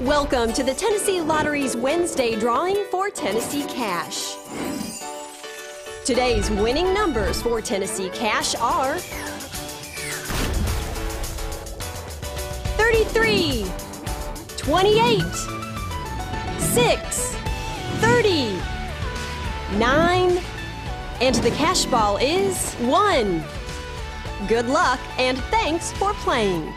Welcome to the Tennessee Lottery's Wednesday drawing for Tennessee Cash. Today's winning numbers for Tennessee Cash are 33, 28, 6, 30, 9, and the cash ball is 1. Good luck and thanks for playing.